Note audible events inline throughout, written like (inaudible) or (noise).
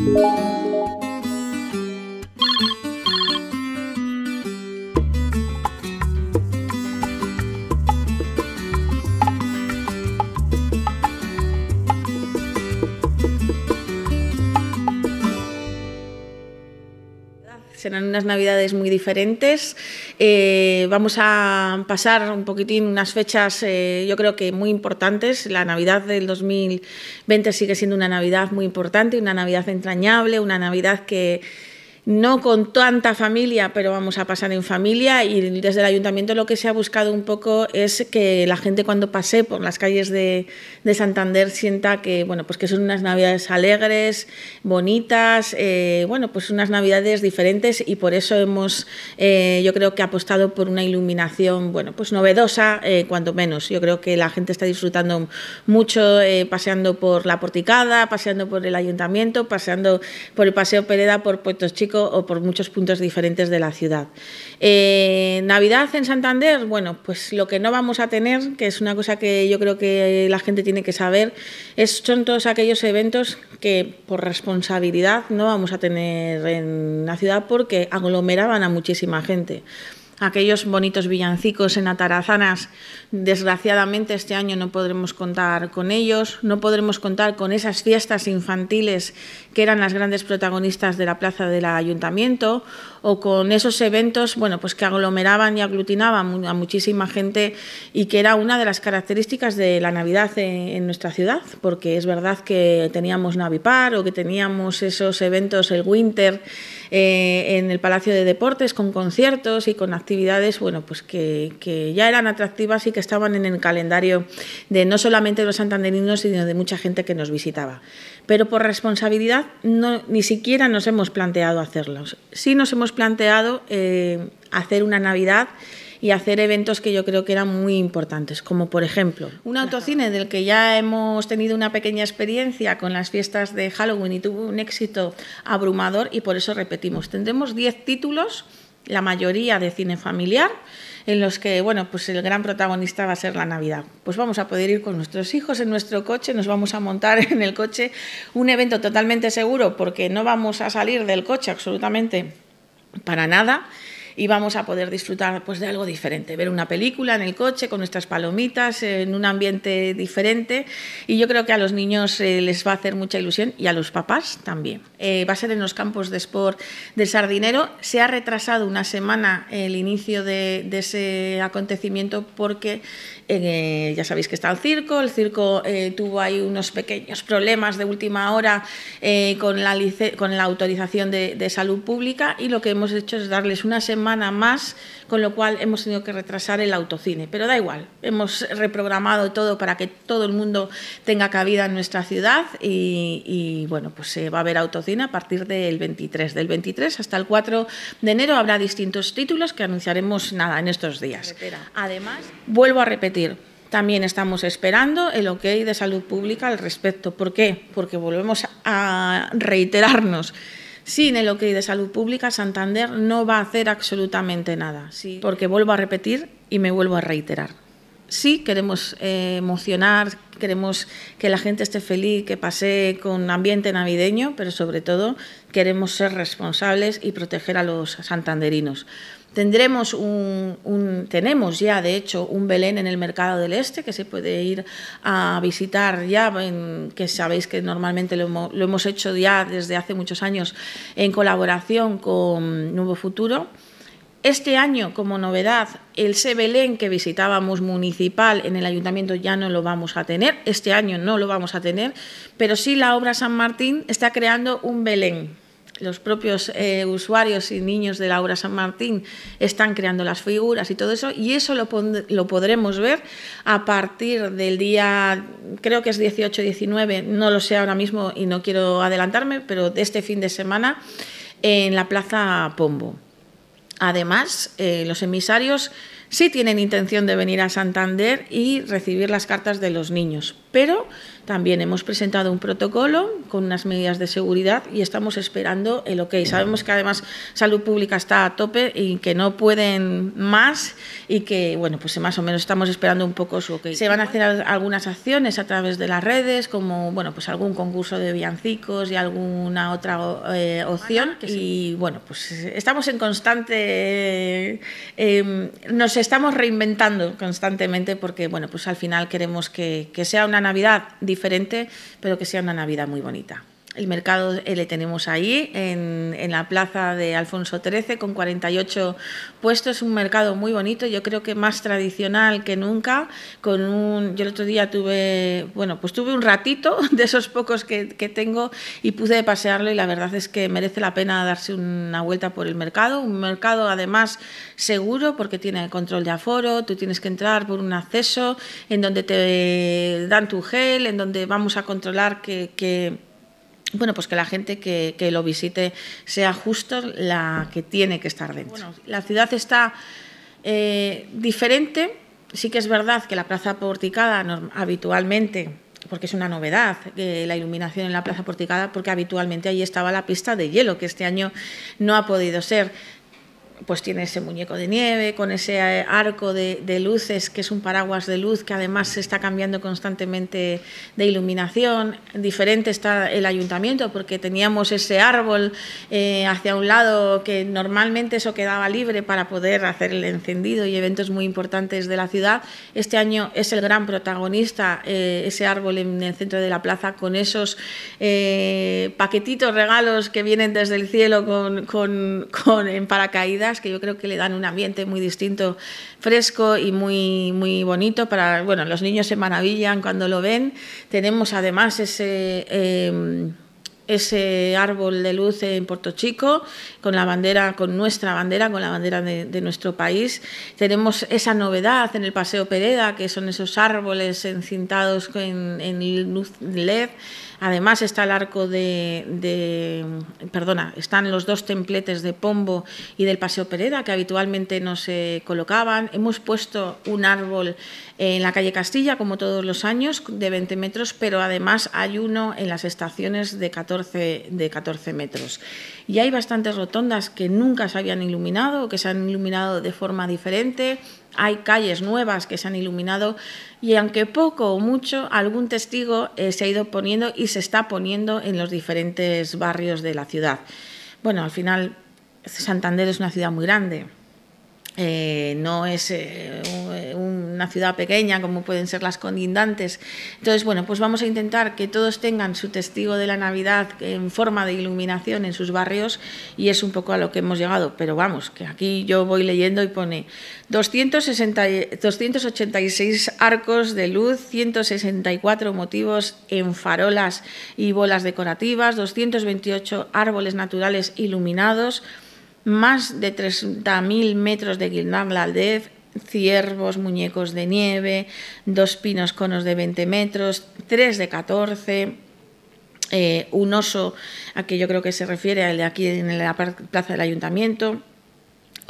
Música serán unas navidades muy diferentes. Eh, vamos a pasar un poquitín unas fechas, eh, yo creo que muy importantes. La Navidad del 2020 sigue siendo una Navidad muy importante, una Navidad entrañable, una Navidad que no con tanta familia, pero vamos a pasar en familia y desde el ayuntamiento lo que se ha buscado un poco es que la gente cuando pase por las calles de, Santander sienta que, bueno, pues que son unas navidades alegres, bonitas, eh, bueno, pues unas navidades diferentes y por eso hemos, eh, yo creo que apostado por una iluminación, bueno, pues novedosa, eh, cuanto menos. Yo creo que la gente está disfrutando mucho paseando por la porticada, paseando por el ayuntamiento, paseando por el Paseo Pereda, por Puertos O por muchos puntos diferentes de la ciudad. Eh, Navidad en Santander, bueno, pues lo que no vamos a tener, que es una cosa que yo creo que la gente tiene que saber, es, son todos aquellos eventos que por responsabilidad no vamos a tener en la ciudad porque aglomeraban a muchísima gente aquellos bonitos villancicos en Atarazanas. Desgraciadamente este año no podremos contar con ellos, no podremos contar con esas fiestas infantiles que eran las grandes protagonistas de la plaza del ayuntamiento o con esos eventos bueno, pues que aglomeraban y aglutinaban a muchísima gente y que era una de las características de la Navidad en, nuestra ciudad, porque es verdad que teníamos Navipar o que teníamos esos eventos, el Winter, eh, en el Palacio de Deportes con conciertos y con actividades bueno, pues que, que, ya eran atractivas y que estaban en el calendario de no solamente los santanderinos, sino de mucha gente que nos visitaba. Pero por responsabilidad no, ni siquiera nos hemos planteado hacerlos. Sí nos hemos planteado eh, hacer una Navidad y hacer eventos que yo creo que eran muy importantes, como por ejemplo un autocine del que ya hemos tenido una pequeña experiencia con las fiestas de Halloween y tuvo un éxito abrumador y por eso repetimos. Tendremos 10 títulos, la mayoría de cine familiar, en los que, bueno, pues el gran protagonista va a ser la Navidad. Pues vamos a poder ir con nuestros hijos en nuestro coche, nos vamos a montar (laughs) en el coche un evento totalmente seguro porque no vamos a salir del coche absolutamente para nada y vamos a poder disfrutar pues, de algo diferente, ver una película en el coche con nuestras palomitas, en un ambiente diferente. Y yo creo que a los niños eh, les va a hacer mucha ilusión y a los papás también. Eh, va a ser en los campos de sport del Sardinero, se ha retrasado una semana el inicio de, de ese acontecimiento porque eh, ya sabéis que está el circo, el circo tuvo ahí unos pequeños problemas de última hora con, la con la autorización de, de salud pública. Y lo que hemos hecho es darles una semana más, con lo cual hemos tenido que retrasar el autocine. Pero da igual, hemos reprogramado todo para que todo el mundo tenga cabida en nuestra ciudad y, bueno, pues se va a ver autocine a partir del 23. Del 23 hasta el 4 de enero habrá distintos títulos que anunciaremos nada en estos días. Además, vuelvo a repetir, también estamos esperando el ok de salud pública al respecto. ¿Por qué? Porque volvemos a reiterarnos sin el OK de salud pública, Santander no va a hacer absolutamente nada. Sí, porque vuelvo a repetir y me vuelvo a reiterar. Sí queremos eh, emocionar, queremos que la gente esté feliz, que pase con ambiente navideño, pero sobre todo queremos ser responsables y proteger a los santanderinos. Tendremos un, tenemos ya, de hecho, un Belén en el Mercado del Este que se puede ir a visitar ya, que sabéis que normalmente lo hemos, hecho ya desde hace muchos años en colaboración con Nuevo Futuro. Este año, como novedad, el Belén que visitábamos municipal en el ayuntamiento ya no lo vamos a tener. Este año no lo vamos a tener, pero sí la obra San Martín está creando un Belén los propios eh, usuarios y niños de Laura San Martín están creando las figuras y todo eso, y eso lo, podremos ver a partir del día, creo que es 18-19, no lo sé ahora mismo y no quiero adelantarme, pero de este fin de semana en la Plaza Pombo. Además, eh, los emisarios sí tienen intención de venir a Santander y recibir las cartas de los niños, pero también hemos presentado un protocolo con unas medidas de seguridad y estamos esperando el ok. Sabemos que además Salud Pública está a tope y que no pueden más y que, bueno, pues más o menos estamos esperando un poco su ok. Se van a hacer algunas acciones a través de las redes, como, bueno, pues algún concurso de villancicos y alguna otra eh, opción. Y, bueno, pues estamos en constante... Eh, nos estamos reinventando constantemente porque, bueno, pues al final queremos que, que sea una Navidad diferente diferente, pero que sea una Navidad muy bonita. El mercado eh, le tenemos ahí, en, en, la plaza de Alfonso XIII, con 48 puestos, un mercado muy bonito, yo creo que más tradicional que nunca. Con un, yo el otro día tuve, bueno, pues tuve un ratito (laughs) de esos pocos que, que tengo y pude pasearlo y la verdad es que merece la pena darse una vuelta por el mercado. Un mercado además seguro porque tiene control de aforo, tú tienes que entrar por un acceso en donde te dan tu gel, en donde vamos a controlar que, que bueno, pues que la gente que, lo visite sea justo la que tiene que estar dentro. Bueno, la ciudad está eh, diferente. Sí que es verdad que la plaza porticada habitualmente, porque es una novedad, la iluminación en la plaza porticada, porque habitualmente ahí estaba la pista de hielo, que este año no ha podido ser pues tiene ese muñeco de nieve, con ese eh, arco de, luces, que es un paraguas de luz que además se está cambiando constantemente de iluminación. Diferente está el ayuntamiento porque teníamos ese árbol eh, hacia un lado que normalmente eso quedaba libre para poder hacer el encendido y eventos muy importantes de la ciudad. Este año es el gran protagonista eh, ese árbol en el centro de la plaza con esos paquetitos, regalos que vienen desde el cielo con, con, con en paracaídas que yo creo que le dan un ambiente muy distinto, fresco y muy, muy bonito para, bueno, los niños se maravillan cuando lo ven. Tenemos además ese... Em, ese árbol de luz en Puerto Chico, con la bandera, con nuestra bandera, con la bandera de, nuestro país. Tenemos esa novedad en el Paseo Pereda, que son esos árboles encintados en, en luz LED. Además está el arco de, perdona, están los dos templetes de Pombo y del Paseo Pereda que habitualmente no se colocaban. Hemos puesto un árbol en la calle Castilla, como todos los años, de 20 metros, pero además hay uno en las estaciones de 14, de 14 metros. Y hay bastantes rotondas que nunca se habían iluminado, que se han iluminado de forma diferente hay calles nuevas que se han iluminado y aunque poco o mucho, algún testigo eh, se ha ido poniendo y se está poniendo en los diferentes barrios de la ciudad. Bueno, al final Santander es una ciudad muy grande, eh, no es eh, una ciudad pequeña como pueden ser las colindantes. Entonces, bueno, pues vamos a intentar que todos tengan su testigo de la Navidad en forma de iluminación en sus barrios y es un poco a lo que hemos llegado. Pero vamos, que aquí yo voy leyendo y pone 260, 286 arcos de luz, 164 motivos en farolas y bolas decorativas, 228 árboles naturales iluminados, más de 30.000 metros de guirnalda aldez, ciervos, muñecos de nieve, dos pinos conos de 20 metros, tres de 14, eh, un oso a que yo creo que se refiere al de aquí en la plaza del ayuntamiento,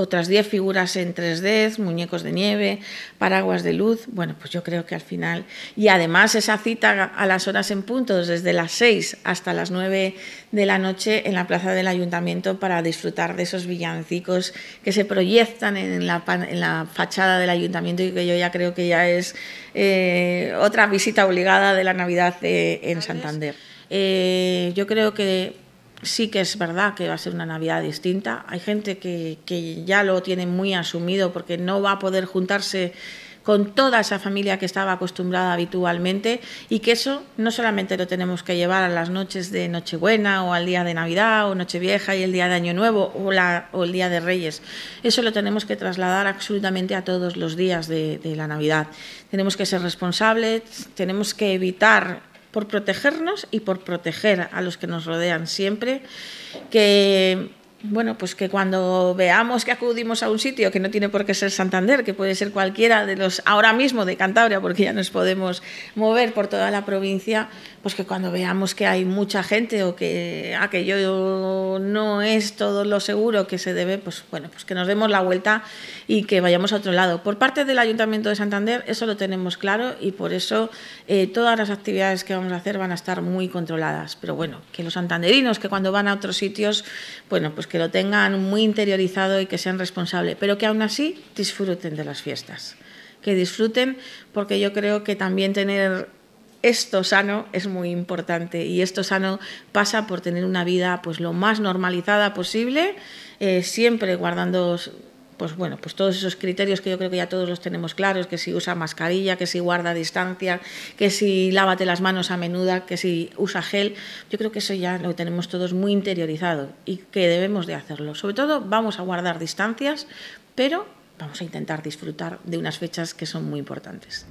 otras 10 figuras en 3D, muñecos de nieve, paraguas de luz. Bueno, pues yo creo que al final. Y además esa cita a las horas en puntos, desde las 6 hasta las 9 de la noche en la plaza del ayuntamiento para disfrutar de esos villancicos que se proyectan en la, en la fachada del ayuntamiento y que yo ya creo que ya es eh, otra visita obligada de la Navidad en Santander. Eh, yo creo que sí que es verdad que va a ser una Navidad distinta. Hay gente que, ya lo tiene muy asumido porque no va a poder juntarse con toda esa familia que estaba acostumbrada habitualmente y que eso no solamente lo tenemos que llevar a las noches de Nochebuena o al día de Navidad o Nochevieja y el día de Año Nuevo o, o el día de Reyes, eso lo tenemos que trasladar absolutamente a todos los días de la Navidad. Tenemos que ser responsables, tenemos que evitar por protegernos y por proteger a los que nos rodean siempre, que bueno, pues que cuando veamos que acudimos a un sitio que no tiene por qué ser Santander, que puede ser cualquiera de los ahora mismo de Cantabria, porque ya nos podemos mover por toda la provincia, pues que cuando veamos que hay mucha gente o que aquello no es todo lo seguro que se debe, pues bueno, pues que nos demos la vuelta y que vayamos a otro lado. Por parte del Ayuntamiento de Santander, eso lo tenemos claro y por eso eh, todas las actividades que vamos a hacer van a estar muy controladas. Pero bueno, que los santanderinos que cuando van a otros sitios, bueno, pues que lo tengan muy interiorizado y que sean responsables, pero que aún así disfruten de las fiestas. Que disfruten porque yo creo que también tener esto sano es muy importante y esto sano pasa por tener una vida pues lo más normalizada posible, eh, siempre guardando pues bueno, pues todos esos criterios que yo creo que ya todos los tenemos claros, que si usa mascarilla, que si guarda distancia, que si lávate las manos a menuda, que si usa gel, yo creo que eso ya lo tenemos todos muy interiorizado y que debemos de hacerlo. Sobre todo vamos a guardar distancias, pero vamos a intentar disfrutar de unas fechas que son muy importantes.